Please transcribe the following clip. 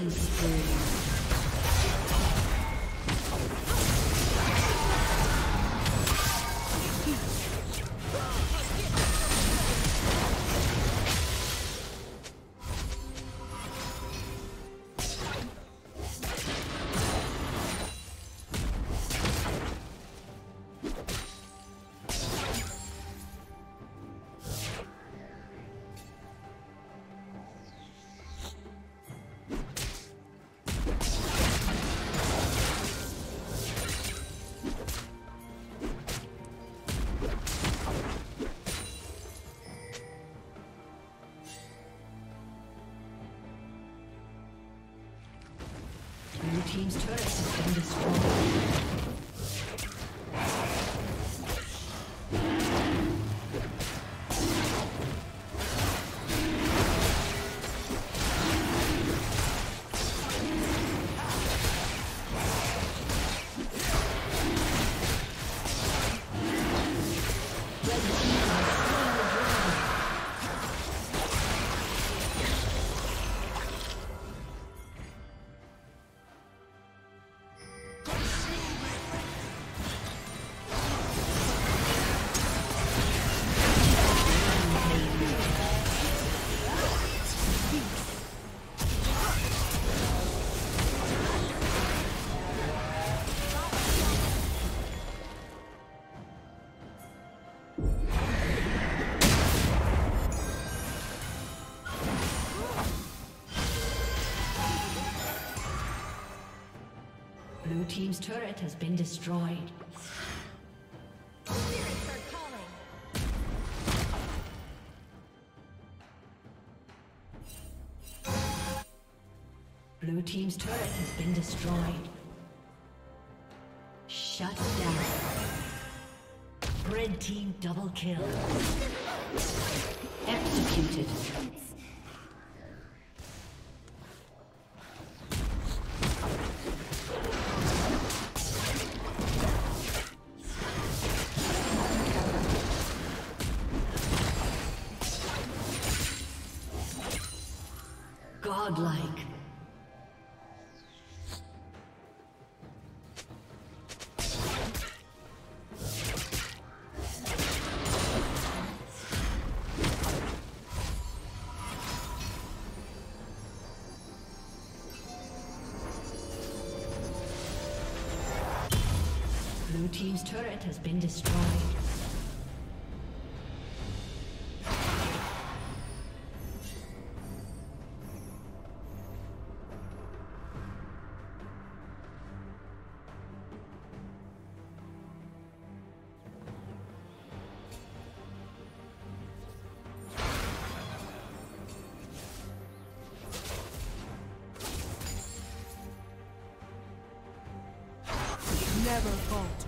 Killing spree. Turret has been destroyed. Blue team's turret has been destroyed. Shut down. Red team double kill. Executed. Turret has been destroyed. never falter.